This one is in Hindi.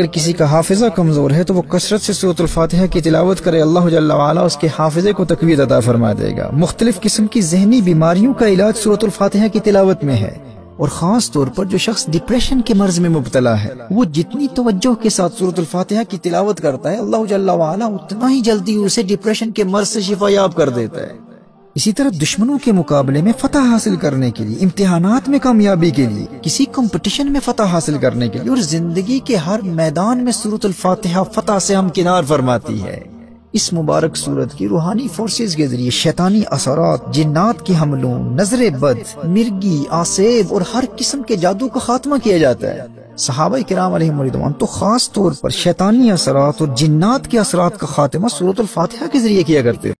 अगर किसी का हाफिजा कमज़ोर है तो वो कसरत से सूरत फातिहा की तिलावत करे, अल्लाह जल्ला उसके हाफिजे को तकवीत अदा फरमा देगा। मुख्तलिफ़ किस्म की जहनी बीमारियों का इलाज सूरत फातिहा की तिलावत में है। और खास तौर पर जो शख्स डिप्रेशन के मर्ज में मुबतला है, वो जितनी तवज्जो के साथ सूरत फातिहा की तिलावत करता है, अल्लाह उतना ही जल्दी उसे डिप्रेशन के मर्ज से शिफायाब कर देता है। इसी तरह दुश्मनों के मुकाबले में फतह हासिल करने के लिए, इम्तिहानात में कामयाबी के लिए, किसी कंपटीशन में फतह हासिल करने के लिए और ज़िंदगी के हर मैदान में सूरत फातिहा फतह से हम किनार फरमाती है। इस मुबारक सूरत की रूहानी फोर्सेज के ज़रिए शैतानी असरात, जिन्नात के हमलों, नज़र बद, मिर्गी, आसेब और हर किस्म के जादू का खात्मा किया जाता है। सहाबा कराम तो खास तौर पर शैतानी असरात और जिन्नात के असरात का खात्मा सूरत फातिहा के ज़रिए किया करते